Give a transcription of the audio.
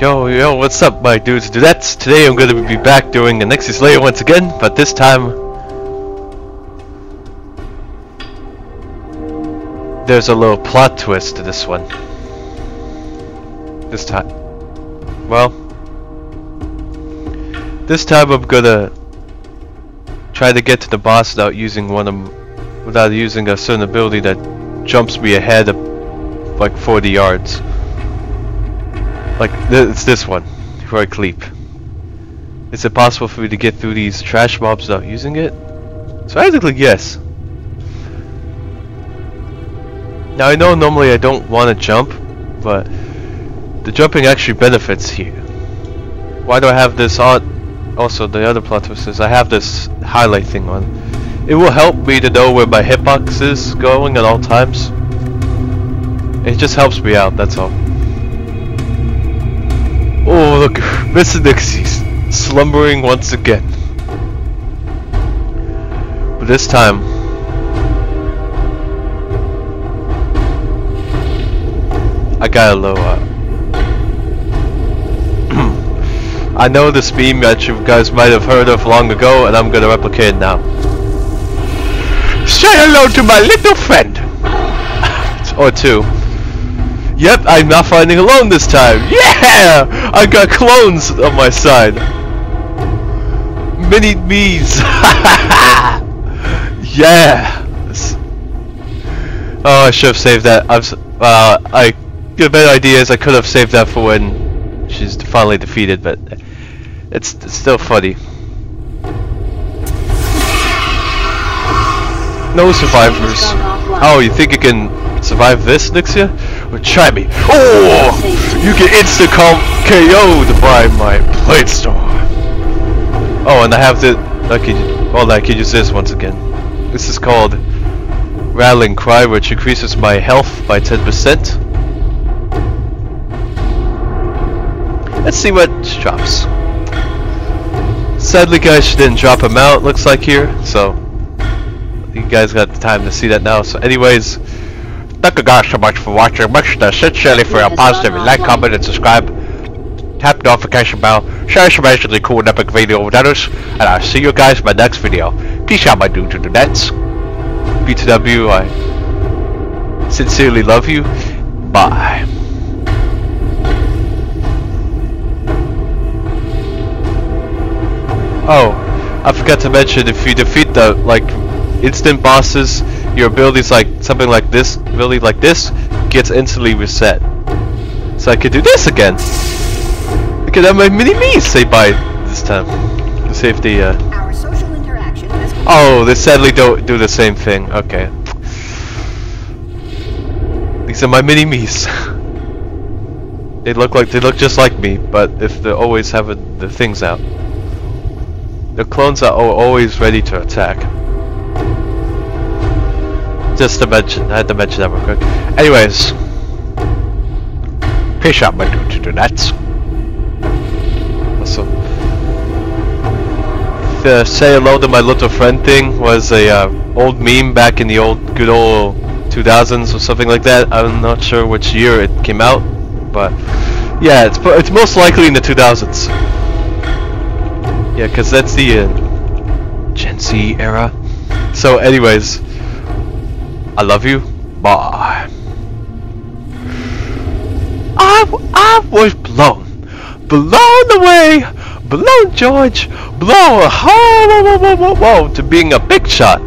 Yo, yo, what's up, my dudes dudettes? Today I'm going to be back doing a Onyxia's Lair once again, but this time... There's a little plot twist to this one. This time. Well... This time I'm gonna... Try to get to the boss without using one of... Without using a certain ability that jumps me ahead of like 40 yards. Like, it's this one, before I cleap. Is it possible for me to get through these trash mobs without using it? So I click yes. Now I know normally I don't want to jump, but the jumping actually benefits here. Why do I have this on? Also, the other plot twist is I have this highlight thing on. It will help me to know where my hitbox is going at all times. It just helps me out, that's all. Mr. Onyxia's slumbering once again. But this time, I got a low up. Uh, I know this meme that you guys might have heard of long ago, and I'm gonna replicate it now. Say hello to my little friend! or two. Yep, I'm not fighting alone this time. Yeah! I got clones on my side. Mini me's. yeah. Oh, I should have saved that. I've Uh, I. The better idea is I could have saved that for when she's finally defeated, but it's, it's still funny. No survivors. Oh, you think you can survive this, Onyxia? Well, try me. Oh! You get instant KO'd by my Blade Storm. Oh, and I have the... Lucky, well, I can use this once again. This is called Rallying Cry, which increases my health by 10%. Let's see what drops. Sadly, guys, she didn't drop him out, looks like here, so you guys got the time to see that now. So anyways, Thank you guys so much for watching. Make sure to sincerely for a positive like, comment, and subscribe. Tap the notification bell. Share some amazingly cool and epic video with others. And I'll see you guys in my next video. Peace out, my dudes and dudettes. BTW, I sincerely love you. Bye. Oh, I forgot to mention if you defeat the like instant bosses your abilities like something like this, ability like this, gets instantly reset. So I could do this again. I could have my mini me say bye this time. To save the uh Oh, they sadly don't do the same thing. Okay. These are my mini me's. they look like they look just like me, but if they always have the things out. The clones are always ready to attack. Just to mention, I had to mention that real quick. Anyways. Peace out, my dude, to that. Also, the say hello to my little friend thing was a uh, old meme back in the old, good old 2000s or something like that. I'm not sure which year it came out, but yeah, it's it's most likely in the 2000s. Yeah, because that's the uh, Gen Z era. So, anyways. I love you. Bye. I, I was blown. Blown away. Blown, George. Blown whoa, whoa, whoa, whoa, whoa, to being a big shot.